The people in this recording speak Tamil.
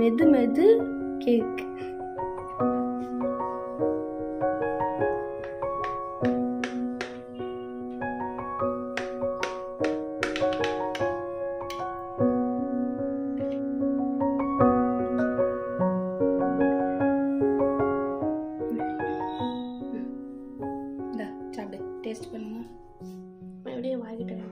மெது மெது கேக் டேஸ்ட் பண்ணுங்க. அப்படியே வாங்கிட்டேன்